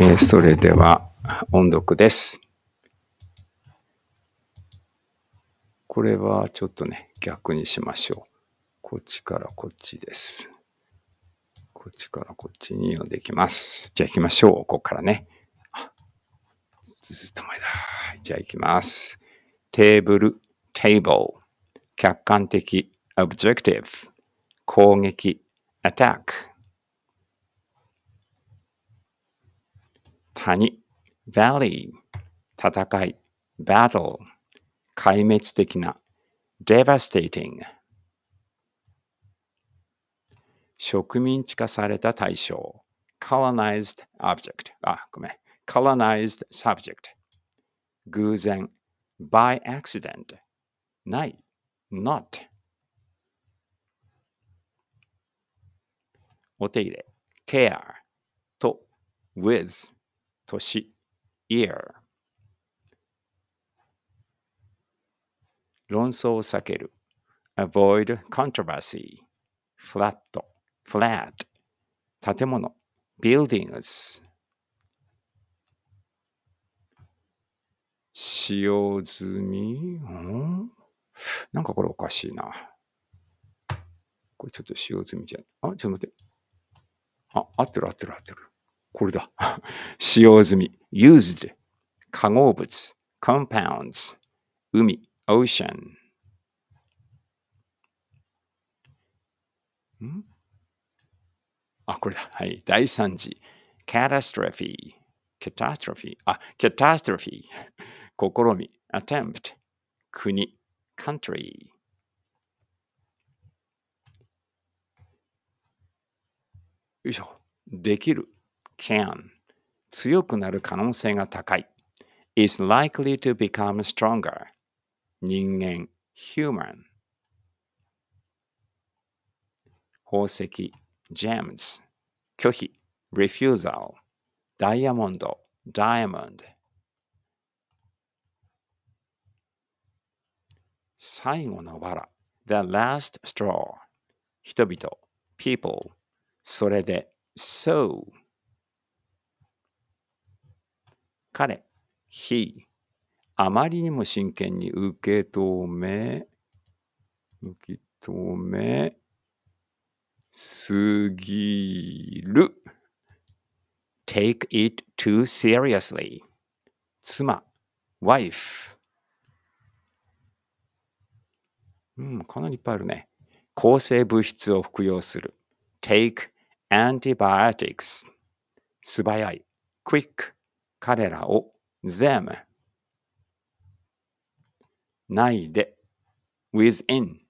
えーそれでは音読です。これはちょっとね、逆にしましょう。こっちからこっちです。こっちからこっちに読んでいきます。じゃあ行きましょう。ここからね。ずっと前だ。じゃあ行きます。テーブル、テーブル。客観的、objective。攻撃、attack。谷、valley。戦い、battle。壊滅的な、devastating。植民地化された対象、colonized object。あ、ごめん。colonized subject。偶然、by accident。ない、not。お手入れ、care。と、with。年、year。論争を避ける。avoid controversy。flat。flat。建物。buildings。使用済み？うん？なんかこれおかしいな。これちょっと使用済みじゃん。あ、ちょっと待って。あ、合ってる合ってる合ってる。これだ。使用済み。used。化合物。compounds。海。ocean。んあ、これだ。はい。大惨事。catastrophe。catastrophe。あ、catastrophe。試み。attempt。国。country。よいしょ。できる。can。強くなる可能性が高い。is likely to become stronger. 人間。human。宝石。gems。拒否。refusal。ダイヤモンド。diamond。最後の藁。the last straw。人々。people。それで。so。彼。he。あまりにも真剣に受け止め、受け止め、すぎる。take it too seriously. 妻、wife。うん、かなりいっぱいあるね。抗生物質を服用する。take antibiotics. 素早い。quick. 彼らを。them. ないで。within.